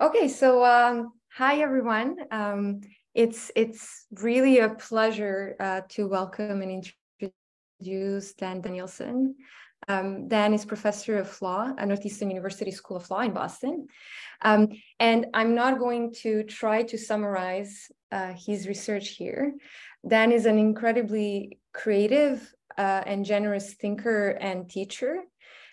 Okay, so um, hi everyone. Um, it's it's really a pleasure uh, to welcome and introduce Dan Danielsen. Um, Dan is professor of law at Northeastern University School of Law in Boston. Um, and I'm not going to try to summarize uh, his research here. Dan is an incredibly creative uh, and generous thinker and teacher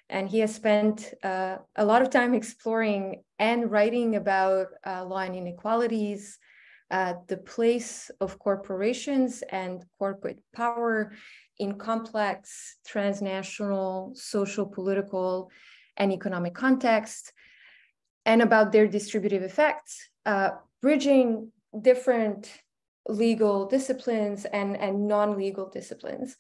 and he has spent uh, a lot of time exploring and writing about uh, law and inequalities, uh, the place of corporations and corporate power in complex transnational social, political, and economic context, and about their distributive effects, uh, bridging different legal disciplines and, and non-legal disciplines.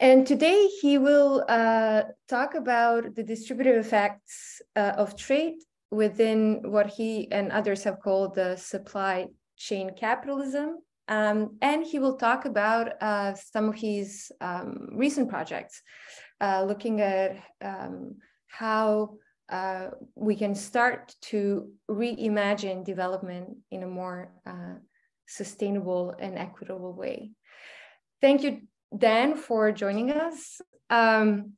And today he will uh, talk about the distributive effects uh, of trade within what he and others have called the supply chain capitalism. Um, and he will talk about uh, some of his um, recent projects, uh, looking at um, how uh, we can start to reimagine development in a more uh, sustainable and equitable way. Thank you, Dan for joining us. Um,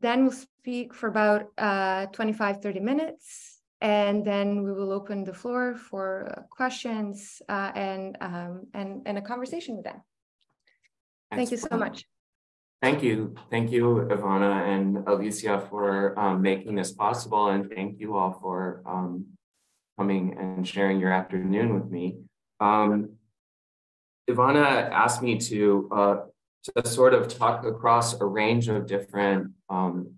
Dan will speak for about uh, 25, 30 minutes, and then we will open the floor for uh, questions uh, and, um, and, and a conversation with Dan. Thank you so much. Thank you. Thank you, Ivana and Alicia, for um, making this possible. And thank you all for um, coming and sharing your afternoon with me. Um, Ivana asked me to uh, to sort of talk across a range of different um,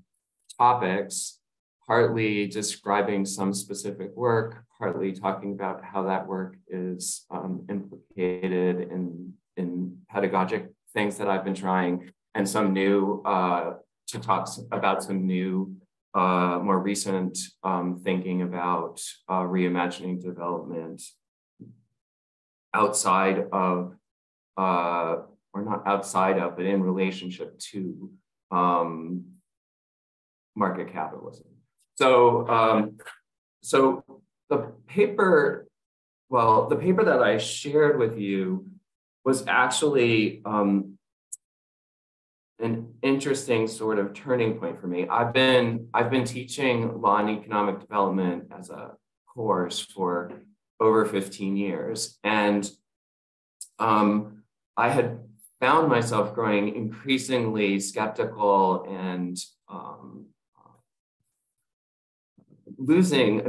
topics, partly describing some specific work, partly talking about how that work is um, implicated in, in pedagogic things that I've been trying, and some new, uh, to talk about some new, uh, more recent um, thinking about uh, reimagining development outside of uh, or not outside of, but in relationship to um, market capitalism. So, um, so the paper, well, the paper that I shared with you was actually um, an interesting sort of turning point for me. I've been I've been teaching law and economic development as a course for over 15 years, and um, I had found myself growing increasingly skeptical and um, losing,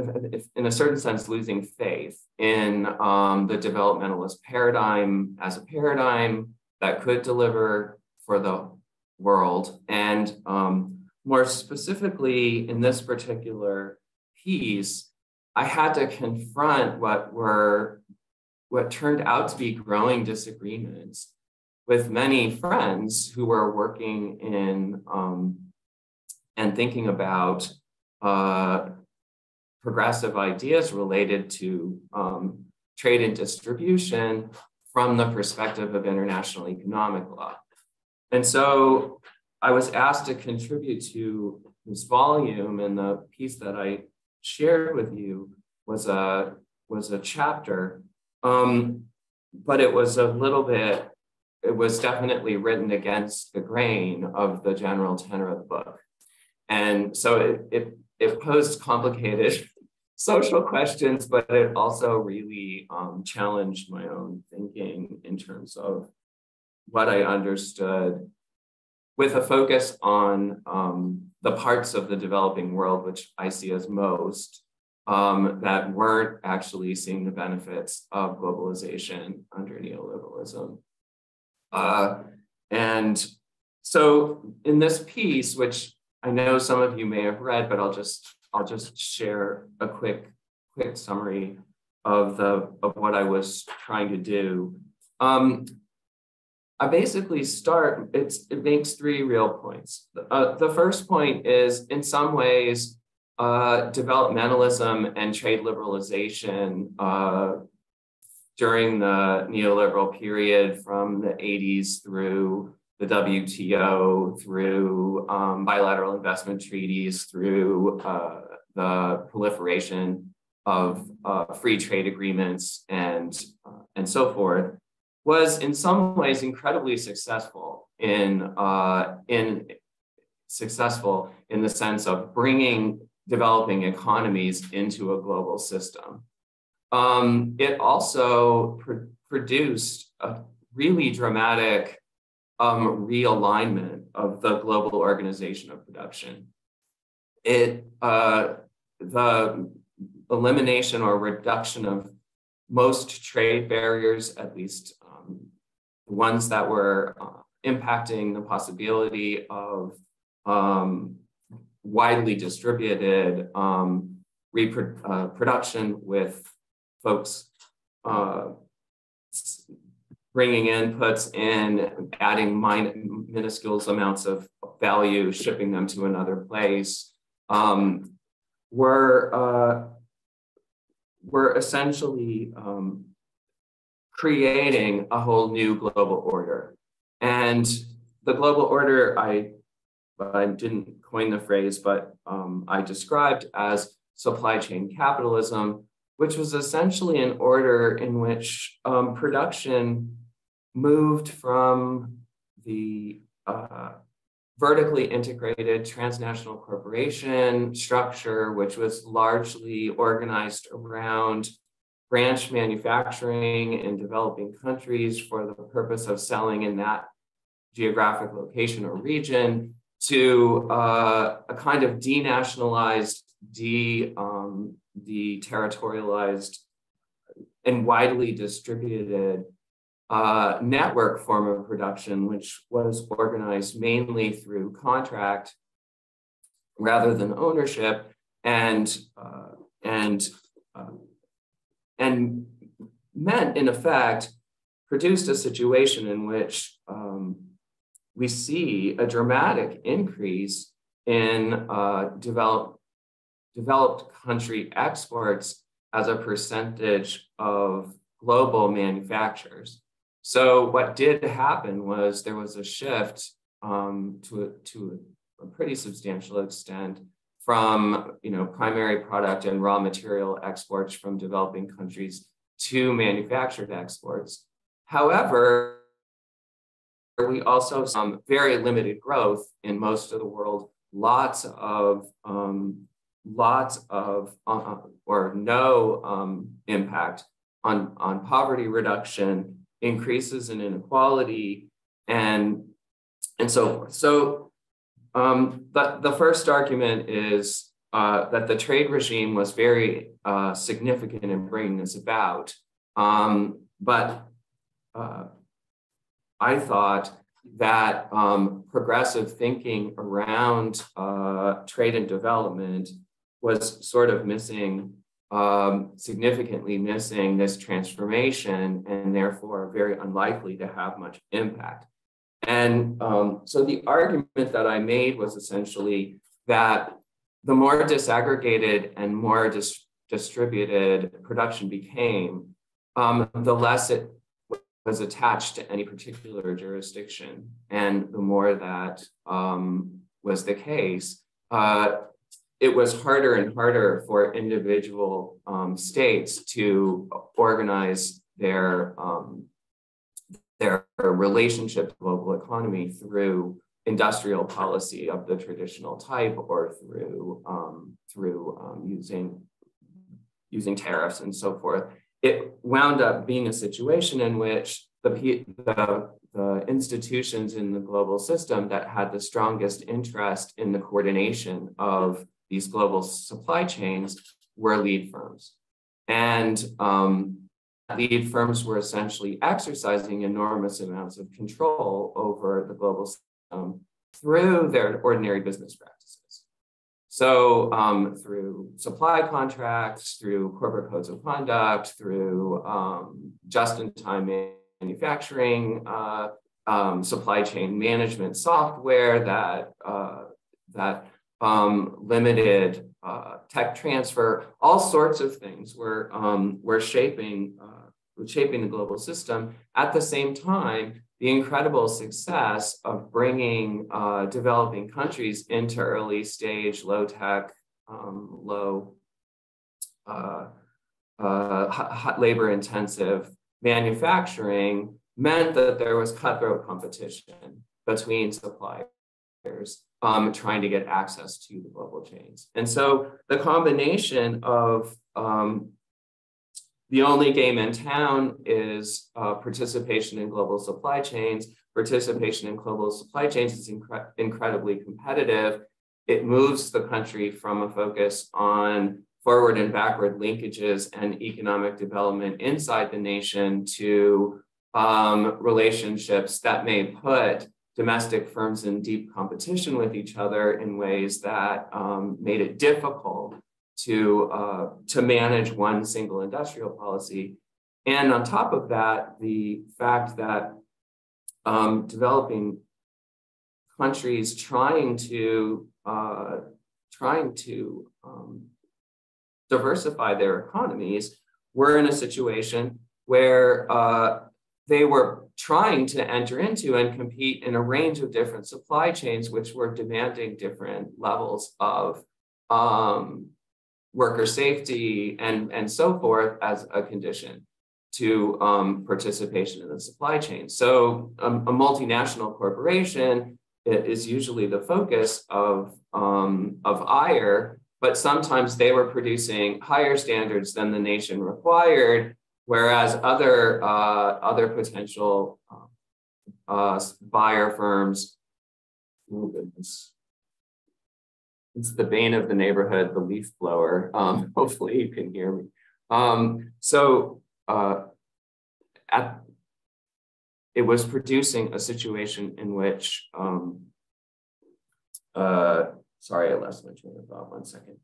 in a certain sense, losing faith in um, the developmentalist paradigm as a paradigm that could deliver for the world. And um, more specifically, in this particular piece, I had to confront what were what turned out to be growing disagreements with many friends who are working in um, and thinking about uh, progressive ideas related to um, trade and distribution from the perspective of international economic law. And so I was asked to contribute to this volume, and the piece that I shared with you was a was a chapter, um, but it was a little bit it was definitely written against the grain of the general tenor of the book. And so it, it, it posed complicated social questions, but it also really um, challenged my own thinking in terms of what I understood with a focus on um, the parts of the developing world, which I see as most, um, that weren't actually seeing the benefits of globalization under neoliberalism. Uh, and so in this piece, which I know some of you may have read, but I'll just I'll just share a quick quick summary of the of what I was trying to do. Um, I basically start. It's it makes three real points. Uh, the first point is, in some ways, uh, developmentalism and trade liberalization uh, during the neoliberal period from the 80s through the WTO, through um, bilateral investment treaties, through uh, the proliferation of uh, free trade agreements and, uh, and so forth, was in some ways incredibly successful in, uh, in successful in the sense of bringing developing economies into a global system. Um, it also pr- produced a really dramatic um, realignment of the global organization of production. It uh, the elimination or reduction of most trade barriers, at least um, ones that were uh, impacting the possibility of um, widely distributed um, uh, with folks uh, bringing inputs in, adding min- minuscule amounts of value, shipping them to another place. Um, we're, uh, we're essentially um, creating a whole new global order. And the global order, I, I didn't coin the phrase, but um, I described as supply chain capitalism, which was essentially an order in which um, production moved from the uh, vertically integrated transnational corporation structure, which was largely organized around branch manufacturing in developing countries for the purpose of selling in that geographic location or region, to uh, a kind of denationalized, de, um, deterritorialized, and widely distributed uh, network form of production, which was organized mainly through contract rather than ownership, and uh, and uh, and meant in effect produced a situation in which um, we see a dramatic increase in uh, developed country exports as a percentage of global manufacturers. So what did happen was there was a shift um, to, a, to a pretty substantial extent from you know, primary product and raw material exports from developing countries to manufactured exports. However, we also saw very limited growth in most of the world, lots of um, lots of uh, or no um, impact on, on poverty reduction increases in inequality and and so forth. So um, the, the first argument is uh, that the trade regime was very uh, significant in bringing this about. Um, but uh, I thought that um, progressive thinking around uh, trade and development was sort of missing um, significantly missing this transformation and therefore very unlikely to have much impact. And um, so the argument that I made was essentially that the more disaggregated and more dis- distributed production became, um, the less it was attached to any particular jurisdiction. And the more that um, was the case, uh, it was harder and harder for individual um, states to organize their um, their relationship to global economy through industrial policy of the traditional type or through um, through um, using using tariffs and so forth. It wound up being a situation in which the, the, the institutions in the global system that had the strongest interest in the coordination of these global supply chains were lead firms. And um, lead firms were essentially exercising enormous amounts of control over the global system through their ordinary business practices. So um, through supply contracts, through corporate codes of conduct, through um, just-in-time manufacturing, uh, um, supply chain management software that uh, that um, limited uh, tech transfer, all sorts of things were, um, were shaping, uh, shaping the global system. At the same time, the incredible success of bringing uh, developing countries into early stage, low tech, um, low, uh, uh, labor intensive manufacturing meant that there was cutthroat competition between suppliers um, trying to get access to the global chains. And so the combination of um, the only game in town is uh, participation in global supply chains. Participation in global supply chains is incre incredibly competitive. It moves the country from a focus on forward and backward linkages and economic development inside the nation to um, relationships that may put domestic firms in deep competition with each other in ways that um, made it difficult to, uh, to manage one single industrial policy. And on top of that, the fact that um, developing countries trying to uh, trying to um, diversify their economies were in a situation where uh, they were trying to enter into and compete in a range of different supply chains, which were demanding different levels of um, worker safety and, and so forth as a condition to um, participation in the supply chain. So um, a multinational corporation is usually the focus of, um, of IRE, but sometimes they were producing higher standards than the nation required Whereas other uh, other potential uh, buyer firms, goodness, it's the bane of the neighborhood, the leaf blower. Um, hopefully you can hear me. Um, so uh, at, it was producing a situation in which, um, uh, sorry, I lost my train of thought, one second.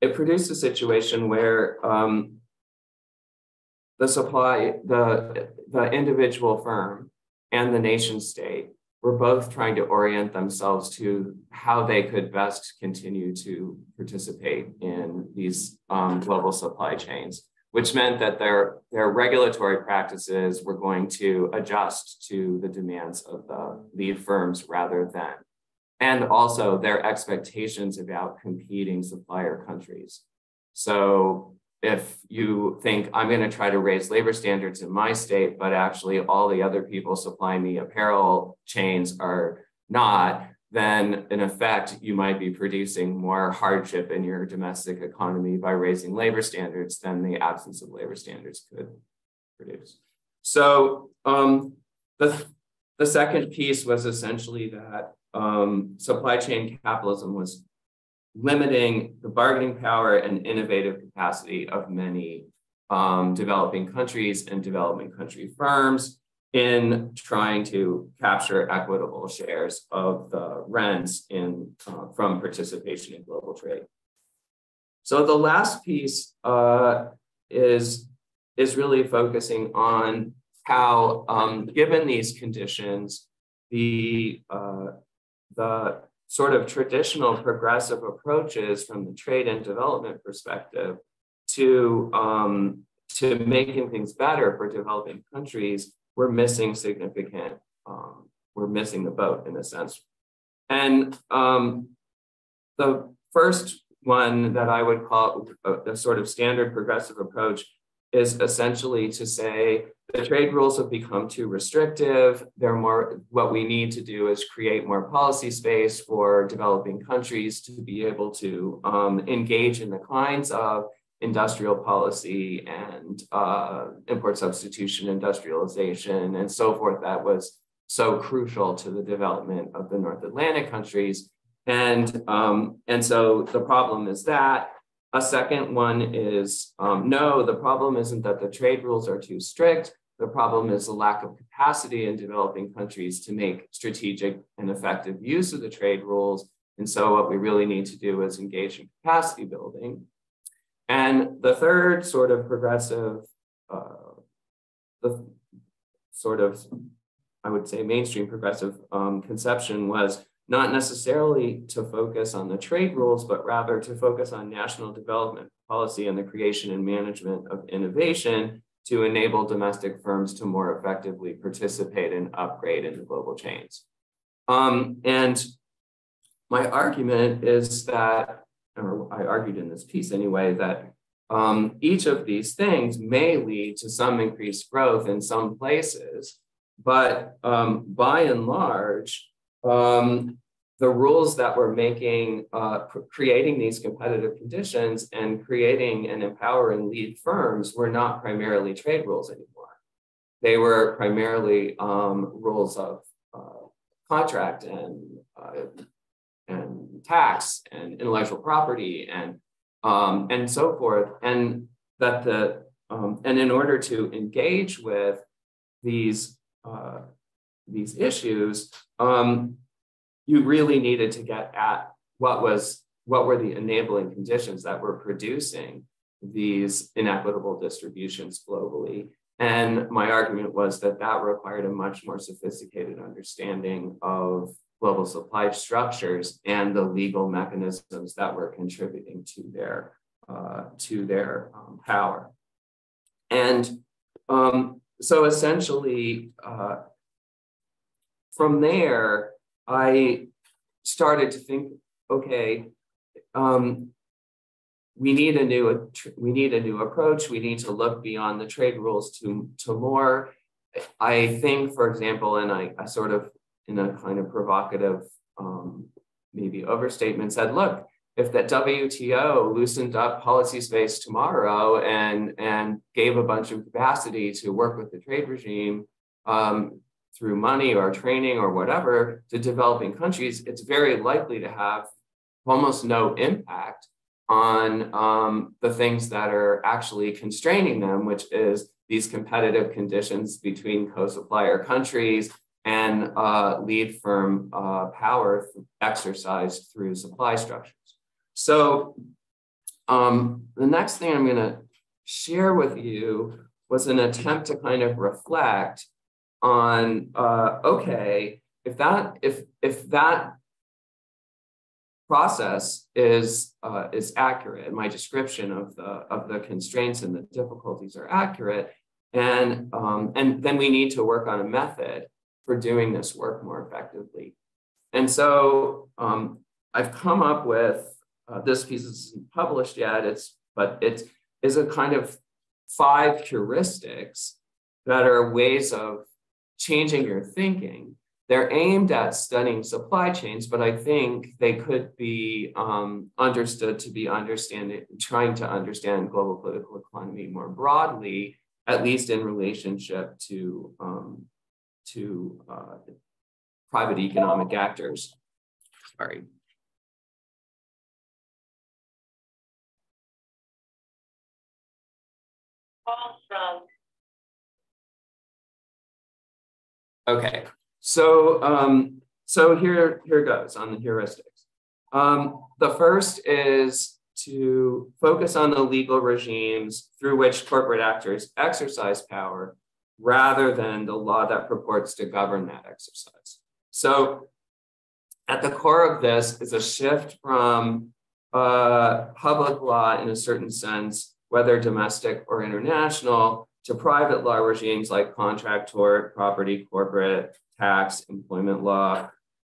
It produced a situation where um, the supply, the, the individual firm and the nation state were both trying to orient themselves to how they could best continue to participate in these um, global supply chains, which meant that their, their regulatory practices were going to adjust to the demands of the lead firms rather than and also their expectations about competing supplier countries. So if you think I'm going to try to raise labor standards in my state, but actually all the other people supplying me apparel chains are not, then in effect, you might be producing more hardship in your domestic economy by raising labor standards than the absence of labor standards could produce. So um, the, the second piece was essentially that um, supply chain capitalism was limiting the bargaining power and innovative capacity of many um, developing countries and developing country firms in trying to capture equitable shares of the rents in, uh, from participation in global trade. So the last piece uh, is, is really focusing on how, um, given these conditions, the uh, the sort of traditional progressive approaches from the trade and development perspective to, um, to making things better for developing countries, we're missing significant, um, we're missing the boat in a sense. And um, the first one that I would call a, a sort of standard progressive approach is essentially to say the trade rules have become too restrictive. They're more, what we need to do is create more policy space for developing countries to be able to um, engage in the kinds of industrial policy and uh, import substitution, industrialization, and so forth that was so crucial to the development of the North Atlantic countries. And, um, and so the problem is that a second one is um, no, the problem isn't that the trade rules are too strict. The problem is the lack of capacity in developing countries to make strategic and effective use of the trade rules. And so, what we really need to do is engage in capacity building. And the third sort of progressive, uh, the sort of, I would say, mainstream progressive um, conception was not necessarily to focus on the trade rules, but rather to focus on national development policy and the creation and management of innovation to enable domestic firms to more effectively participate and upgrade in the global chains. Um, and my argument is that, or I argued in this piece anyway, that um, each of these things may lead to some increased growth in some places, but um, by and large, um, the rules that were making, uh, creating these competitive conditions and creating and empowering lead firms were not primarily trade rules anymore. They were primarily um, rules of uh, contract and uh, and tax and intellectual property and um, and so forth, and that the um, and in order to engage with these uh, these issues, um, you really needed to get at what was what were the enabling conditions that were producing these inequitable distributions globally. And my argument was that that required a much more sophisticated understanding of global supply structures and the legal mechanisms that were contributing to their uh, to their um, power. And um, so essentially, uh, from there, I started to think, okay, um, we need a new we need a new approach. We need to look beyond the trade rules to to more. I think, for example, and I, I sort of in a kind of provocative, um, maybe overstatement, said, look, if that WTO loosened up policy space tomorrow and and gave a bunch of capacity to work with the trade regime, um, through money or training or whatever to developing countries, it's very likely to have almost no impact on um, the things that are actually constraining them, which is these competitive conditions between co-supplier countries and uh, lead firm uh, power exercised through supply structures. So um, the next thing I'm going to share with you was an attempt to kind of reflect on uh, okay if that if if that process is uh, is accurate my description of the of the constraints and the difficulties are accurate and um, and then we need to work on a method for doing this work more effectively. And so um, i've come up with uh, this piece isn't published yet. It's but it is is a kind of five heuristics that are ways of changing your thinking. They're aimed at studying supply chains, but I think they could be um, understood to be understanding, trying to understand global political economy more broadly, at least in relationship to um, to uh, private economic actors. Sorry. from Okay, so um, so here here goes on the heuristics. Um, the first is to focus on the legal regimes through which corporate actors exercise power rather than the law that purports to govern that exercise. So at the core of this is a shift from uh, public law in a certain sense, whether domestic or international, to private law regimes like contract tort, property, corporate, tax, employment law,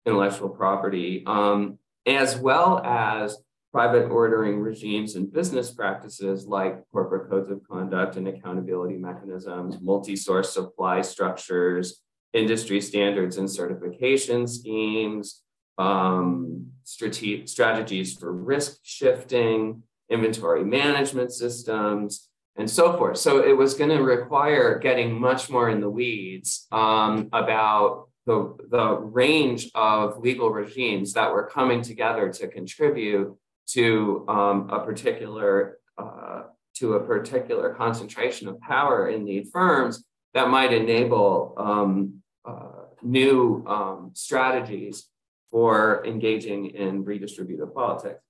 intellectual property, um, as well as private ordering regimes and business practices like corporate codes of conduct and accountability mechanisms, multi-source supply structures, industry standards and certification schemes, um, strate- strategies for risk shifting, inventory management systems, and so forth. So it was going to require getting much more in the weeds um, about the, the range of legal regimes that were coming together to contribute to um, a particular uh, to a particular concentration of power in the firms that might enable um, uh, new um, strategies for engaging in redistributive politics.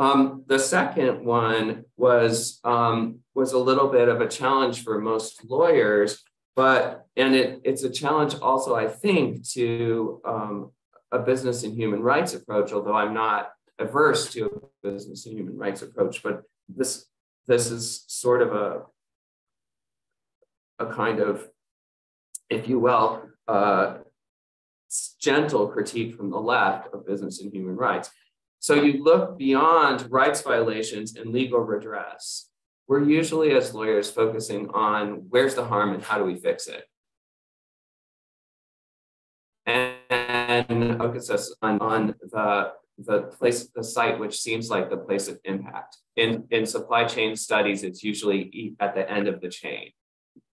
Um, the second one was um, was a little bit of a challenge for most lawyers, but and it, it's a challenge also, I think, to um, a business and human rights approach. Although I'm not averse to a business and human rights approach, but this this is sort of a a kind of, if you will, uh, gentle critique from the left of business and human rights. So you look beyond rights violations and legal redress. We're usually, as lawyers, focusing on where's the harm and how do we fix it. And focus us on, on the, the place, the site, which seems like the place of impact. In, in supply chain studies, it's usually at the end of the chain.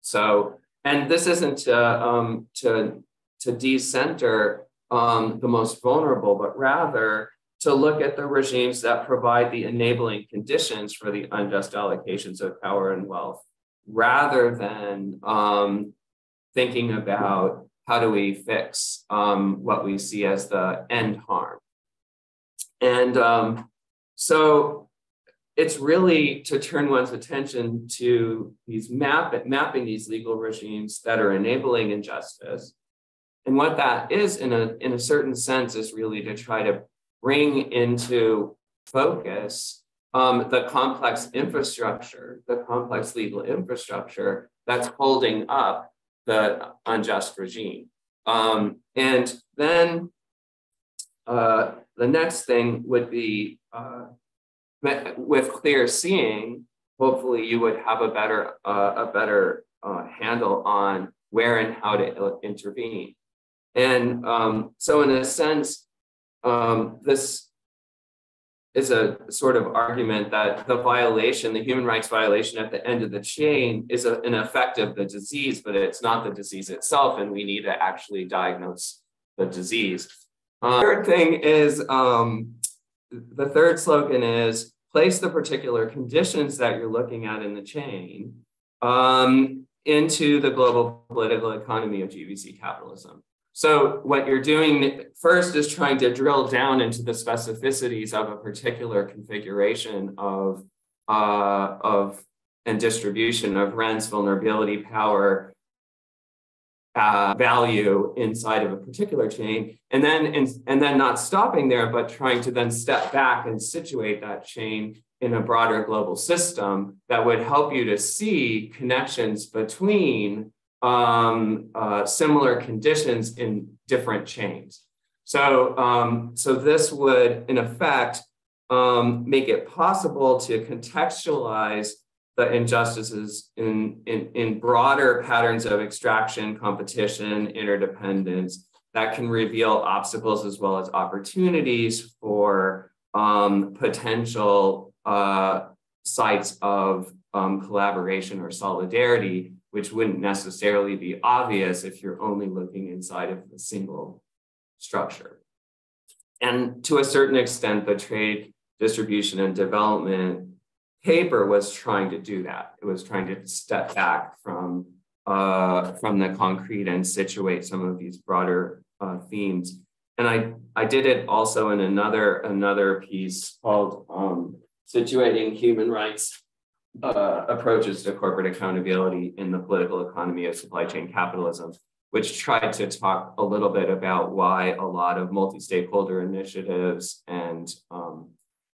So, and this isn't to, um, to, to decenter um, the most vulnerable, but rather to look at the regimes that provide the enabling conditions for the unjust allocations of power and wealth, rather than um, thinking about how do we fix um, what we see as the end harm. And um, so it's really to turn one's attention to these map, mapping these legal regimes that are enabling injustice. And what that is, in a, in a certain sense, is really to try to bring into focus um, the complex infrastructure, the complex legal infrastructure that's holding up the unjust regime. Um, and then uh, the next thing would be uh, with clear seeing, hopefully you would have a better, uh, a better uh, handle on where and how to intervene. And um, so in a sense, um, this is a sort of argument that the violation, the human rights violation at the end of the chain is a, an effect of the disease, but it's not the disease itself, and we need to actually diagnose the disease. Uh, third thing is, um, the third slogan is place the particular conditions that you're looking at in the chain um, into the global political economy of GVC capitalism. So what you're doing first is trying to drill down into the specificities of a particular configuration of, uh, of and distribution of rents, vulnerability, power, uh, value inside of a particular chain, and then and then not stopping there, but trying to then step back and situate that chain in a broader global system that would help you to see connections between um, uh, similar conditions in different chains. So, um, so this would, in effect, um, make it possible to contextualize the injustices in, in, in broader patterns of extraction, competition, interdependence that can reveal obstacles as well as opportunities for um, potential uh, sites of um, collaboration or solidarity which wouldn't necessarily be obvious if you're only looking inside of a single structure. And to a certain extent, the trade distribution and development paper was trying to do that. It was trying to step back from, uh, from the concrete and situate some of these broader uh, themes. And I, I did it also in another, another piece called um, Situating Human Rights uh, approaches to corporate accountability in the political economy of supply chain capitalism, which tried to talk a little bit about why a lot of multi-stakeholder initiatives and um,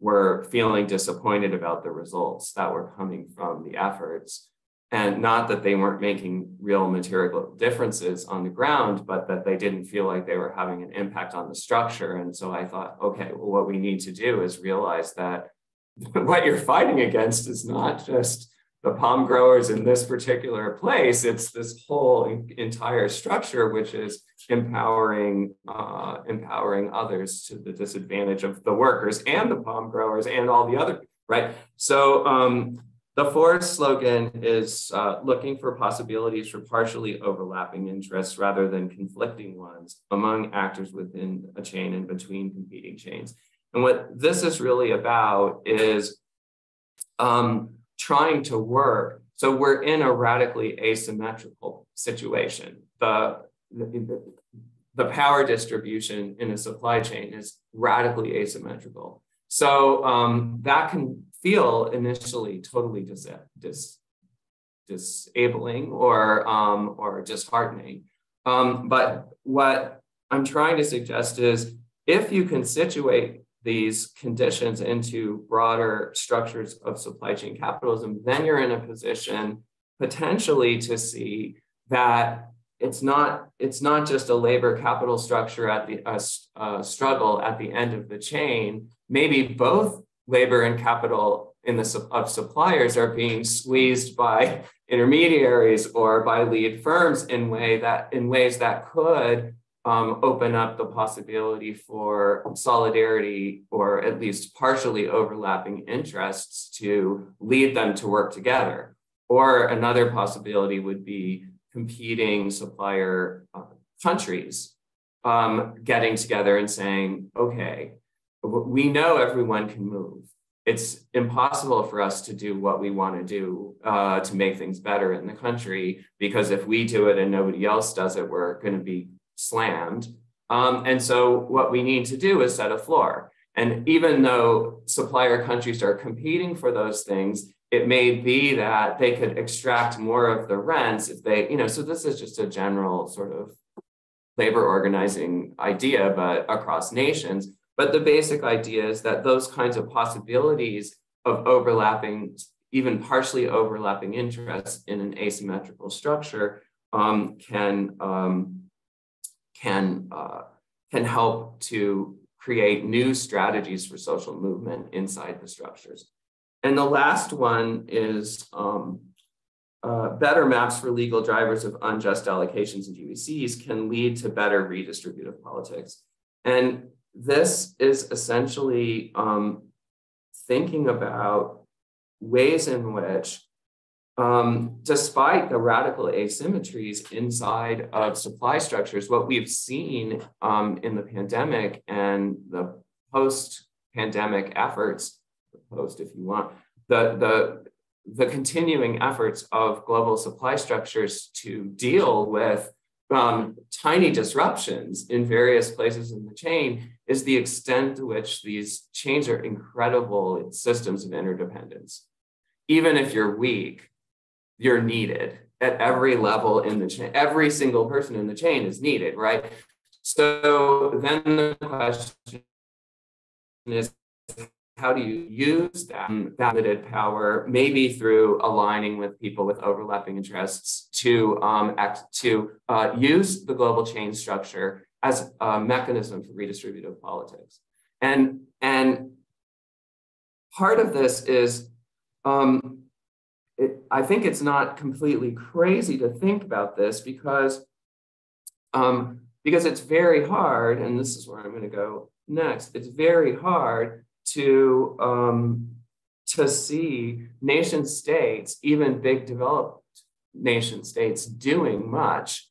were feeling disappointed about the results that were coming from the efforts. And not that they weren't making real material differences on the ground, but that they didn't feel like they were having an impact on the structure. And so I thought, okay, well, what we need to do is realize that what you're fighting against is not just the palm growers in this particular place. It's this whole entire structure, which is empowering uh, empowering others to the disadvantage of the workers and the palm growers and all the other right. So um, the fourth slogan is uh, looking for possibilities for partially overlapping interests rather than conflicting ones among actors within a chain and between competing chains. And what this is really about is um, trying to work. So we're in a radically asymmetrical situation. The, the, the power distribution in a supply chain is radically asymmetrical. So um, that can feel initially totally dis, dis, disabling or, um, or disheartening. Um, but what I'm trying to suggest is if you can situate these conditions into broader structures of supply chain capitalism, then you're in a position potentially to see that it's not it's not just a labor capital structure at the uh, uh, struggle at the end of the chain. Maybe both labor and capital in the of suppliers are being squeezed by intermediaries or by lead firms in way that in ways that could um, open up the possibility for solidarity or at least partially overlapping interests to lead them to work together. Or another possibility would be competing supplier uh, countries um, getting together and saying, okay, we know everyone can move. It's impossible for us to do what we want to do uh, to make things better in the country because if we do it and nobody else does it, we're going to be slammed. Um, and so what we need to do is set a floor. And even though supplier countries are competing for those things, it may be that they could extract more of the rents if they, you know, so this is just a general sort of labor organizing idea, but across nations. But the basic idea is that those kinds of possibilities of overlapping, even partially overlapping interests in an asymmetrical structure um, can um, can, uh, can help to create new strategies for social movement inside the structures. And the last one is um, uh, better maps for legal drivers of unjust allocations and GVCs can lead to better redistributive politics. And this is essentially um, thinking about ways in which um, despite the radical asymmetries inside of supply structures, what we've seen um, in the pandemic and the post-pandemic efforts, post if you want, the, the, the continuing efforts of global supply structures to deal with um, tiny disruptions in various places in the chain is the extent to which these chains are incredible systems of interdependence. Even if you're weak, you're needed at every level in the chain. Every single person in the chain is needed, right? So then the question is how do you use that, that limited power, maybe through aligning with people with overlapping interests to um, act, to uh, use the global chain structure as a mechanism for redistributive politics. And, and part of this is um, it, I think it's not completely crazy to think about this because, um, because it's very hard, and this is where I'm going to go next. It's very hard to um, to see nation states, even big developed nation states, doing much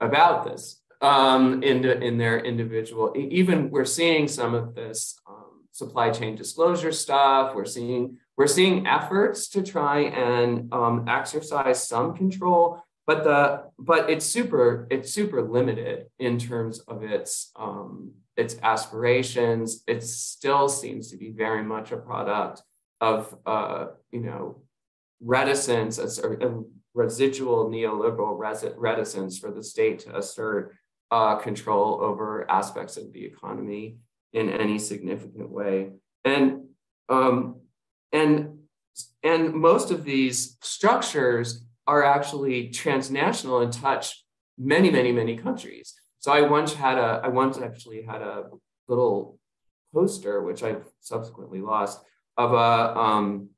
about this um, in, in their individual. Even we're seeing some of this um, supply chain disclosure stuff. We're seeing we're seeing efforts to try and um, exercise some control, but the but it's super it's super limited in terms of its um, its aspirations. It still seems to be very much a product of uh, you know reticence, a, a residual neoliberal reticence for the state to assert uh, control over aspects of the economy in any significant way. And um, and, and most of these structures are actually transnational and touch many, many, many countries. So I once had a, I once actually had a little poster, which I've subsequently lost, of a um,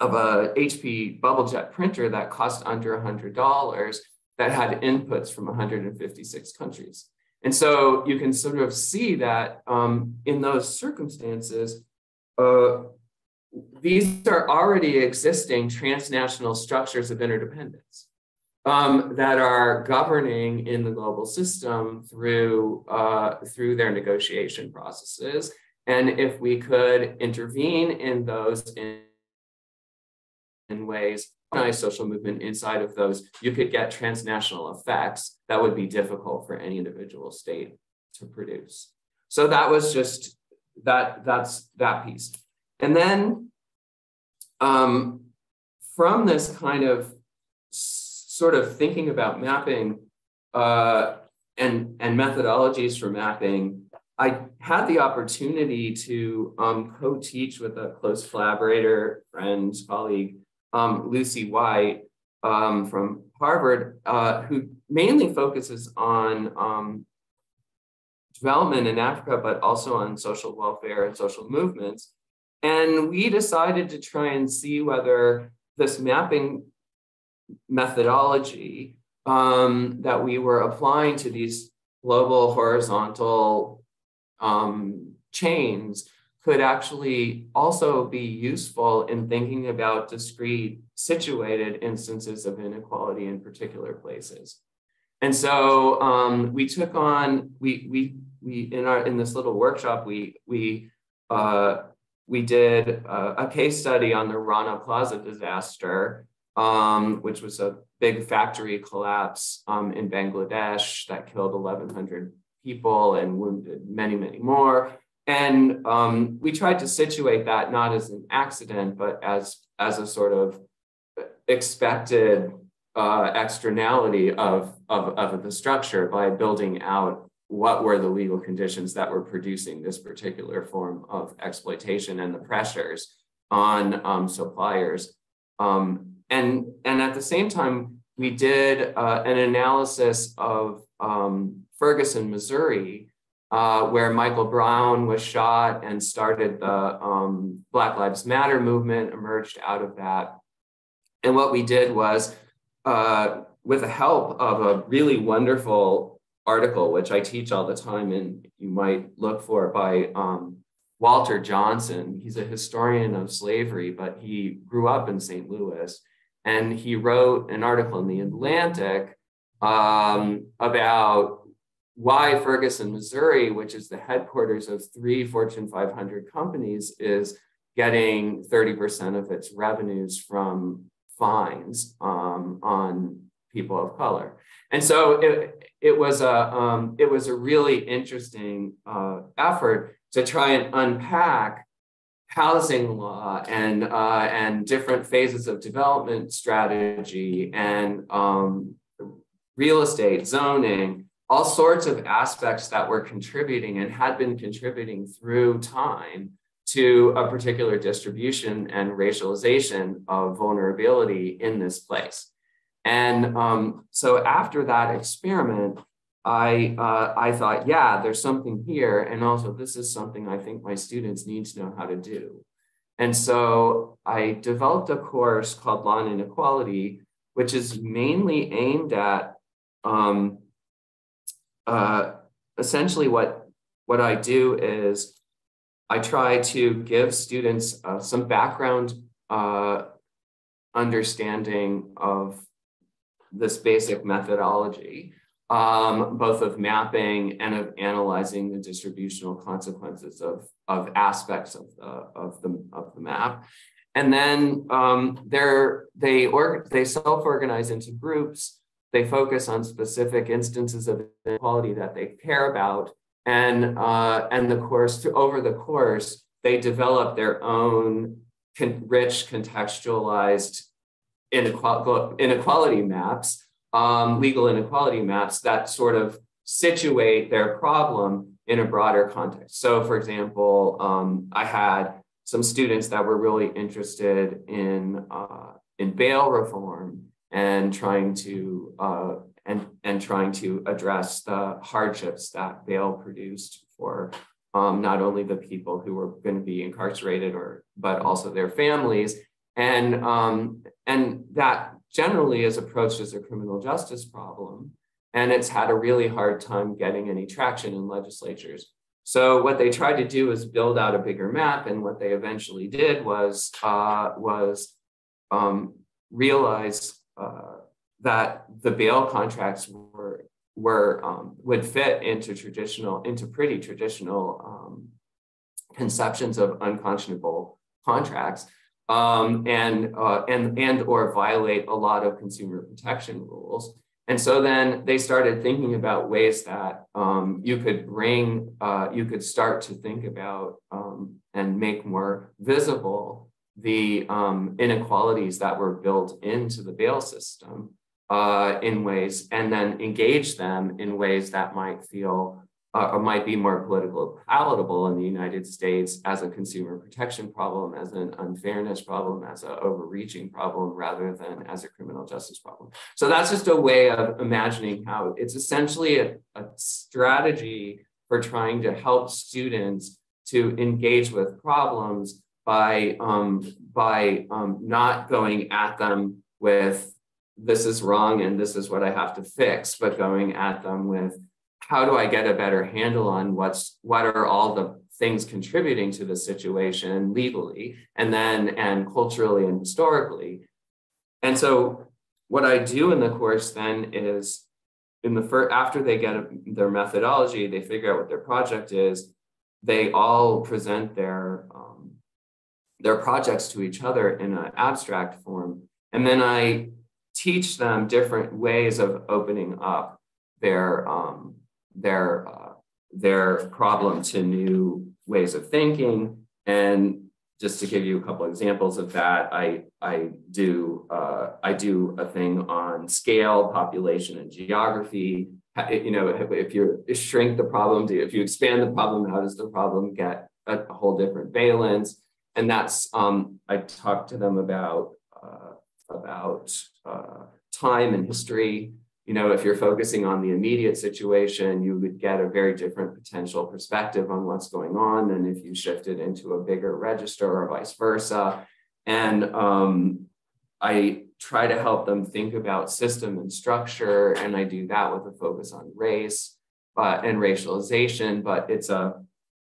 of a HP bubble jet printer that cost under $100 that had inputs from 156 countries. And so you can sort of see that um, in those circumstances, uh, these are already existing transnational structures of interdependence um, that are governing in the global system through, uh, through their negotiation processes. And if we could intervene in those in, in ways, organize social movement inside of those, you could get transnational effects that would be difficult for any individual state to produce. So that was just that that's that piece. And then um, from this kind of sort of thinking about mapping uh, and, and methodologies for mapping, I had the opportunity to um, co-teach with a close collaborator, friend, colleague, um, Lucy White um, from Harvard, uh, who mainly focuses on um, development in Africa, but also on social welfare and social movements. And we decided to try and see whether this mapping methodology um, that we were applying to these global horizontal um, chains could actually also be useful in thinking about discrete situated instances of inequality in particular places. And so um, we took on, we, we, we, in our, in this little workshop, we, we, uh, we did a, a, case study on the Rana Plaza disaster, um, which was a big factory collapse um, in Bangladesh that killed 1,100 people and wounded many, many more. And um, we tried to situate that not as an accident, but as, as a sort of expected uh, externality of, of, of the structure by building out what were the legal conditions that were producing this particular form of exploitation and the pressures on um, suppliers. Um, and, and at the same time, we did uh, an analysis of um, Ferguson, Missouri, uh, where Michael Brown was shot and started the um, Black Lives Matter movement, emerged out of that. And what we did was, uh, with the help of a really wonderful article, which I teach all the time, and you might look for by um, Walter Johnson. He's a historian of slavery, but he grew up in St. Louis. And he wrote an article in the Atlantic um, about why Ferguson, Missouri, which is the headquarters of three Fortune 500 companies, is getting 30% of its revenues from fines um, on people of color. And so it, it was a um, it was a really interesting uh, effort to try and unpack housing law and uh, and different phases of development strategy and um, real estate zoning all sorts of aspects that were contributing and had been contributing through time to a particular distribution and racialization of vulnerability in this place. And um, so after that experiment, I, uh, I thought, yeah, there's something here. And also, this is something I think my students need to know how to do. And so I developed a course called Law and Inequality, which is mainly aimed at um, uh, essentially what, what I do is I try to give students uh, some background uh, understanding of this basic methodology, um, both of mapping and of analyzing the distributional consequences of, of aspects of the, of the, of the map. And then um, they, or, they self-organize into groups they focus on specific instances of inequality that they care about. And, uh, and the course, to, over the course, they develop their own con- rich contextualized inequality, maps, um, legal inequality maps that sort of situate their problem in a broader context. So, for example, um, I had some students that were really interested in uh, in bail reform and trying to uh, and and trying to address the hardships that bail produced for um, not only the people who were going to be incarcerated or but also their families and um, and that generally is approached as a criminal justice problem. And it's had a really hard time getting any traction in legislatures. So what they tried to do is build out a bigger map. And what they eventually did was uh, was um, realize uh, that the bail contracts were were um, would fit into traditional into pretty traditional um, conceptions of unconscionable contracts um, and uh, and and or violate a lot of consumer protection rules. And so then they started thinking about ways that um, you could bring, uh, you could start to think about um, and make more visible the um, inequalities that were built into the bail system uh, in ways, and then engage them in ways that might feel uh, might be more political palatable in the United States as a consumer protection problem, as an unfairness problem, as an overreaching problem, rather than as a criminal justice problem. So that's just a way of imagining how it's essentially a, a strategy for trying to help students to engage with problems by um, by um, not going at them with this is wrong and this is what I have to fix, but going at them with how do I get a better handle on what's what are all the things contributing to the situation legally and then and culturally and historically. And so what I do in the course then is in the first after they get their methodology, they figure out what their project is. They all present their um, their projects to each other in an abstract form, and then I teach them different ways of opening up their um, their uh, their problem to new ways of thinking. And just to give you a couple examples of that, I I do uh, I do a thing on scale, population, and geography. You know, if you shrink the problem, if you expand the problem, how does the problem get a, whole different valence? And that's um, I talk to them about uh, about uh, time and history you know, if you're focusing on the immediate situation, you would get a very different potential perspective on what's going on than if you shifted into a bigger register or vice versa. And um, I try to help them think about system and structure, and I do that with a focus on race but, and racialization. But it's a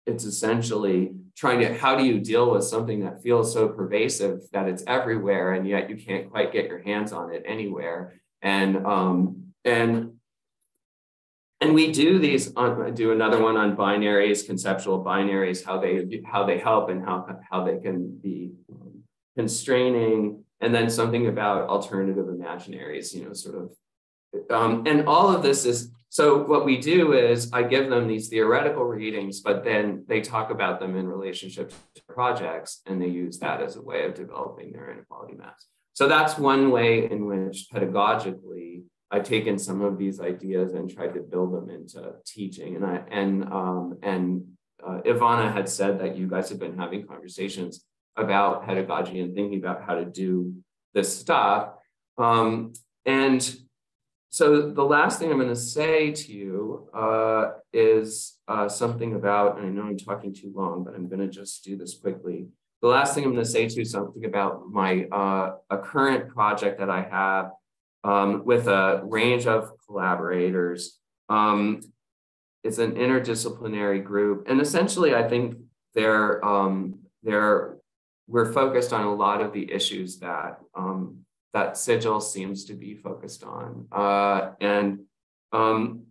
it's essentially trying to how do you deal with something that feels so pervasive that it's everywhere and yet you can't quite get your hands on it anywhere and um, and and we do these on do another one on binaries, conceptual binaries, how they how they help and how how they can be constraining, and then something about alternative imaginaries, you know, sort of. Um, and all of this is so what we do is I give them these theoretical readings, but then they talk about them in relationship to projects, and they use that as a way of developing their inequality maps. So that's one way in which pedagogically I've taken some of these ideas and tried to build them into teaching. And I and um, and uh, Ivana had said that you guys have been having conversations about pedagogy and thinking about how to do this stuff. Um, and so the last thing I'm going to say to you uh, is uh, something about, and I know I'm talking too long, but I'm going to just do this quickly. The last thing I'm going to say to you is something about my uh, a current project that I have um, with a range of collaborators. Um, it's an interdisciplinary group, and essentially, I think they're um, they're we're focused on a lot of the issues that um, that SGEL seems to be focused on, uh, and um,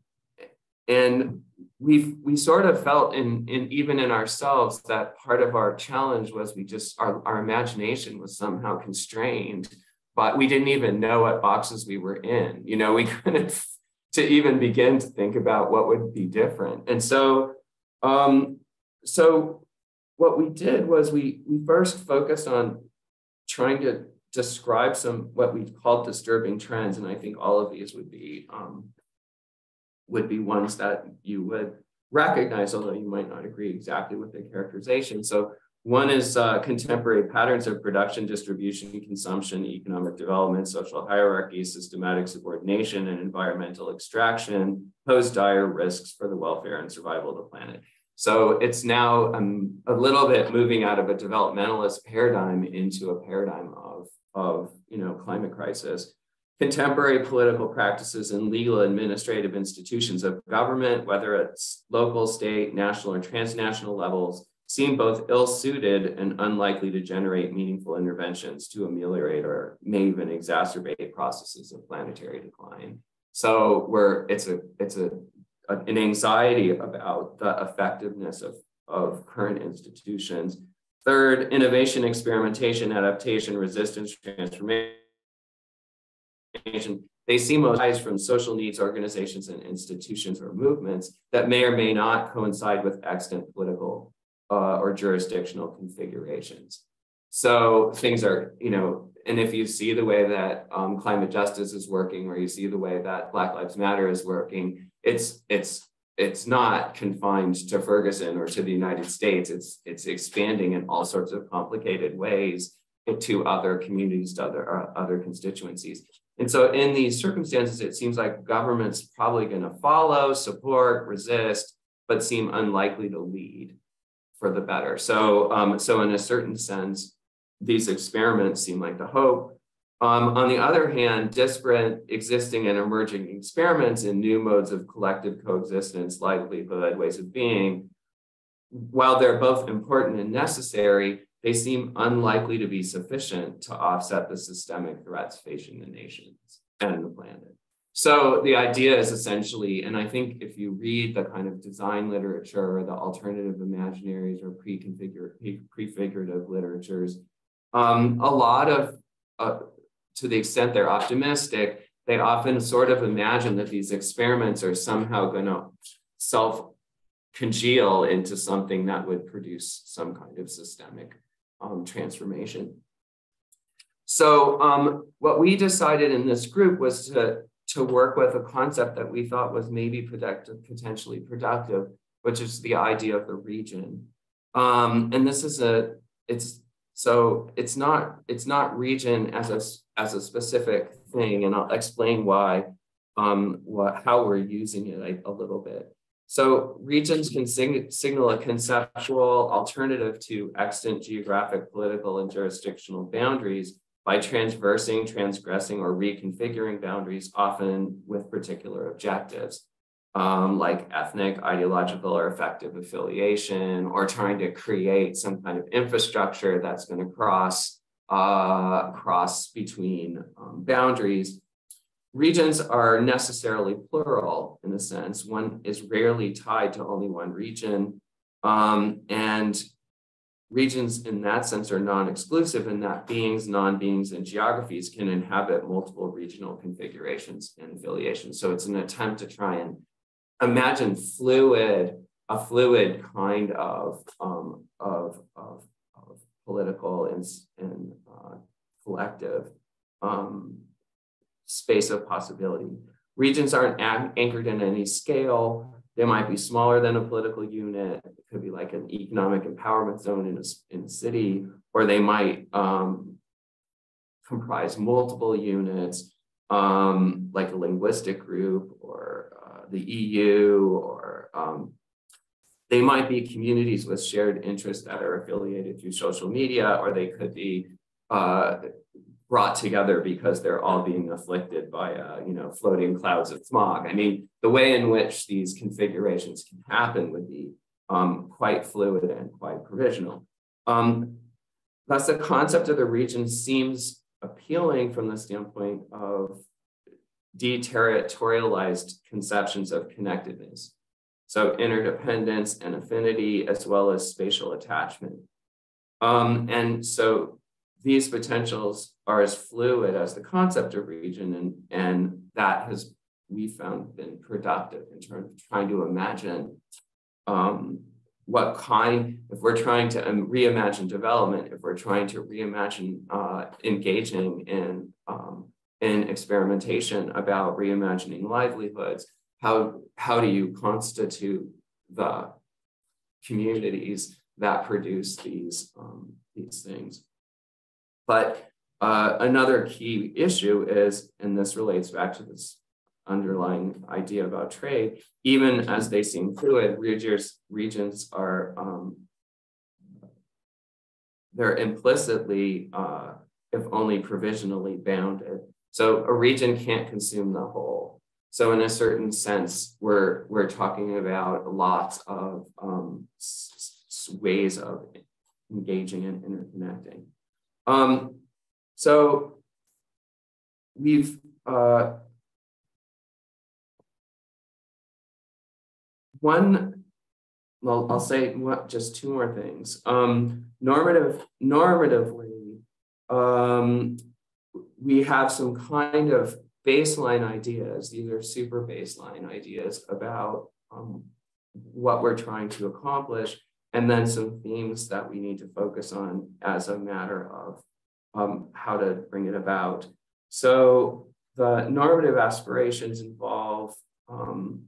and we we sort of felt in in even in ourselves that part of our challenge was we just our, our imagination was somehow constrained but we didn't even know what boxes we were in. You know, we couldn't to even begin to think about what would be different. And so, um, so what we did was we we first focused on trying to describe some what we called disturbing trends, and I think all of these would be um, would be ones that you would recognize, although you might not agree exactly with the characterization. So one is uh, contemporary patterns of production, distribution, consumption, economic development, social hierarchy, systematic subordination, and environmental extraction pose dire risks for the welfare and survival of the planet. So it's now um, a little bit moving out of a developmentalist paradigm into a paradigm of, of you know, climate crisis. Contemporary political practices and legal administrative institutions of government, whether it's local, state, national, or transnational levels, seem both ill-suited and unlikely to generate meaningful interventions to ameliorate or may even exacerbate processes of planetary decline. So we're it's a it's a, a an anxiety about the effectiveness of, of current institutions. Third, innovation, experimentation, adaptation, resistance, transformation. They see most from social needs organizations and institutions or movements that may or may not coincide with extant political uh, or jurisdictional configurations. So things are, you know, and if you see the way that um, climate justice is working, or you see the way that Black Lives Matter is working, it's it's it's not confined to Ferguson or to the United States. It's it's expanding in all sorts of complicated ways to other communities, to other uh, other constituencies. And so in these circumstances, it seems like government's probably going to follow, support, resist, but seem unlikely to lead for the better. So, um, so in a certain sense, these experiments seem like the hope. Um, on the other hand, disparate existing and emerging experiments in new modes of collective coexistence, livelihood, ways of being, while they're both important and necessary, they seem unlikely to be sufficient to offset the systemic threats facing the nations and the planet. So the idea is essentially, and I think if you read the kind of design literature or the alternative imaginaries or prefigurative literatures, um, a lot of, uh, to the extent they're optimistic, they often sort of imagine that these experiments are somehow going to self congeal into something that would produce some kind of systemic um, transformation. So um, what we decided in this group was to, to work with a concept that we thought was maybe productive, potentially productive, which is the idea of the region. Um, and this is a, it's, so it's not, it's not region as a, as a specific thing, and I'll explain why, um, what, how we're using it a, a little bit. So regions can sig signal a conceptual alternative to extant geographic, political, and jurisdictional boundaries by transversing, transgressing, or reconfiguring boundaries, often with particular objectives, um, like ethnic, ideological, or affective affiliation, or trying to create some kind of infrastructure that's going to cross uh, cross between um, boundaries Regions are necessarily plural in a sense. One is rarely tied to only one region. Um, and regions in that sense are non-exclusive in that beings, non-beings, and geographies can inhabit multiple regional configurations and affiliations. So it's an attempt to try and imagine fluid, a fluid kind of, um, of, of, of, political and, and uh, collective um, space of possibility. Regions aren't anchored in any scale. They might be smaller than a political unit. It could be like an economic empowerment zone in a, in a city, or they might um, comprise multiple units, um, like a linguistic group or uh, the EU, or um, they might be communities with shared interests that are affiliated through social media, or they could be uh, brought together because they're all being afflicted by uh, you know floating clouds of smog. I mean, the way in which these configurations can happen would be um, quite fluid and quite provisional. Um, thus, the concept of the region seems appealing from the standpoint of deterritorialized conceptions of connectedness. So interdependence and affinity, as well as spatial attachment. Um, and so these potentials are as fluid as the concept of region, and, and that has, we found, been productive in terms of trying to imagine um, what kind, if we're trying to um, reimagine development, if we're trying to reimagine uh, engaging in, um, in experimentation about reimagining livelihoods, how, how do you constitute the communities that produce these, um, these things? But uh, another key issue is, and this relates back to this underlying idea about trade, even as they seem fluid, regions, are, um, they're implicitly, uh, if only provisionally bounded. So a region can't consume the whole. So in a certain sense, we're, we're talking about lots of um, ways of engaging and interconnecting. Um, so we've uh, one, well, I'll say just two more things. Um, normative, normatively, um, we have some kind of baseline ideas. These are super baseline ideas about um, what we're trying to accomplish and then some themes that we need to focus on as a matter of um, how to bring it about. So the normative aspirations involve um,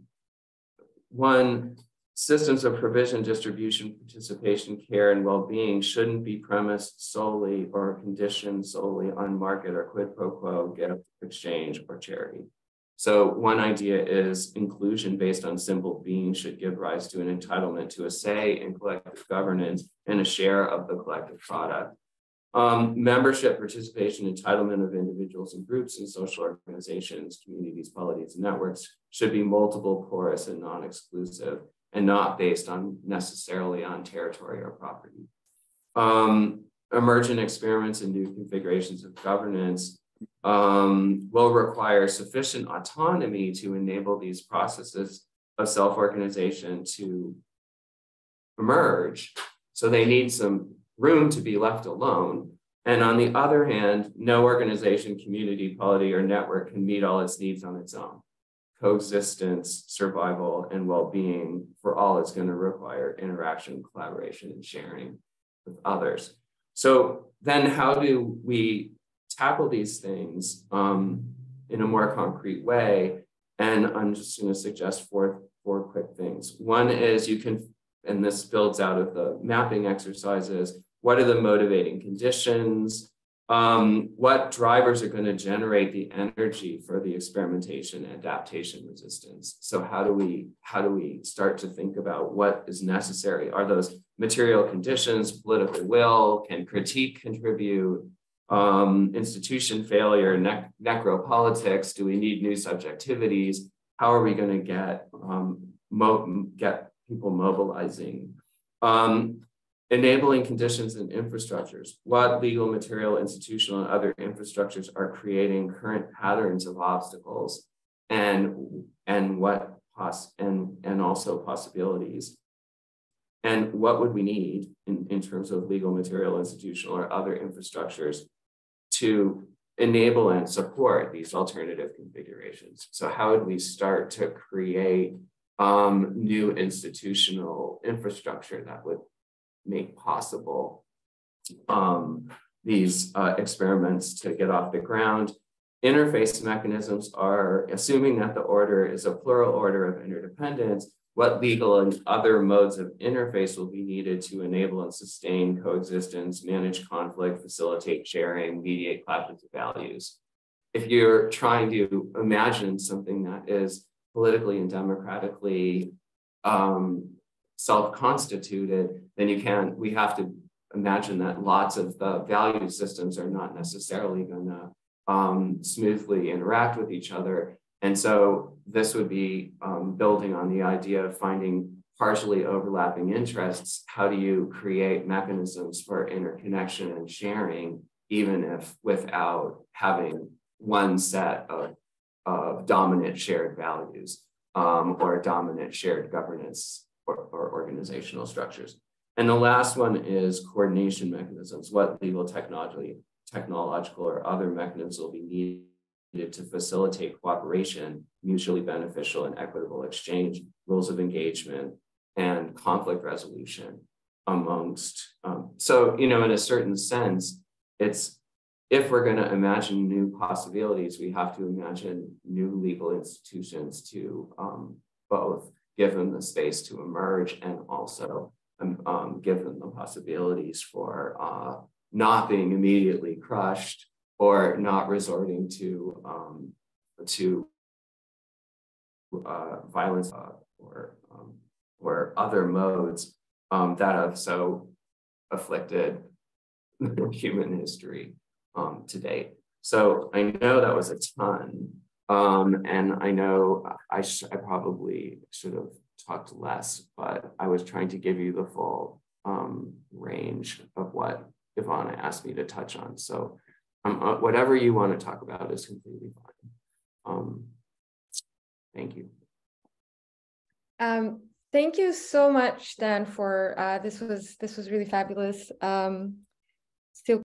one, systems of provision, distribution, participation, care, and well-being shouldn't be premised solely or conditioned solely on market or quid pro quo, get gift, exchange, or charity. So one idea is inclusion based on simple being should give rise to an entitlement to a say in collective governance and a share of the collective product. Um, membership, participation, entitlement of individuals and groups in social organizations, communities, polities, and networks should be multiple, porous, and non-exclusive, and not based on necessarily on territory or property. Um, emergent experiments and new configurations of governance um, will require sufficient autonomy to enable these processes of self-organization to emerge. So they need some room to be left alone. And on the other hand, no organization, community, polity, or network can meet all its needs on its own. Coexistence, survival, and well-being for all is going to require interaction, collaboration, and sharing with others. So then how do we tackle these things um, in a more concrete way? And I'm just going to suggest four, four quick things. One is you can, and this builds out of the mapping exercises, what are the motivating conditions? Um, what drivers are going to generate the energy for the experimentation, adaptation, resistance? So how do we how do we start to think about what is necessary? Are those material conditions, political will? Can critique contribute? Um, institution failure, ne- necropolitics? Do we need new subjectivities? How are we going to get um, get people mobilizing? Um, enabling conditions and infrastructures. What legal, material, institutional, and other infrastructures are creating current patterns of obstacles and, and what poss and, and also possibilities. And what would we need in, in terms of legal, material, institutional, or other infrastructures to enable and support these alternative configurations? So how would we start to create um, new institutional infrastructure that would make possible um, these uh, experiments to get off the ground. Interface mechanisms are assuming that the order is a plural order of interdependence, what legal and other modes of interface will be needed to enable and sustain coexistence, manage conflict, facilitate sharing, mediate clashes of values. If you're trying to imagine something that is politically and democratically um, self-constituted, then you can't, we have to imagine that lots of the value systems are not necessarily going to um, smoothly interact with each other. And so this would be um, building on the idea of finding partially overlapping interests. How do you create mechanisms for interconnection and sharing, even if without having one set of, of dominant shared values um, or dominant shared governance or, or organizational structures. And the last one is coordination mechanisms. What legal technology, technological or other mechanisms will be needed to facilitate cooperation, mutually beneficial and equitable exchange, rules of engagement, and conflict resolution amongst. Um, so, you know, in a certain sense, it's if we're going to imagine new possibilities, we have to imagine new legal institutions to um, both give them the space to emerge and also um, um, give them the possibilities for uh, not being immediately crushed or not resorting to um, to uh, violence uh, or um, or other modes um, that have so afflicted human history um, to date. So I know that was a ton, um, and I know I, I probably should have talked less, but I was trying to give you the full um, range of what Ivana asked me to touch on. So um, whatever you want to talk about is completely fine. Um, thank you. Um, thank you so much, Dan, for uh, this was this was really fabulous. Um,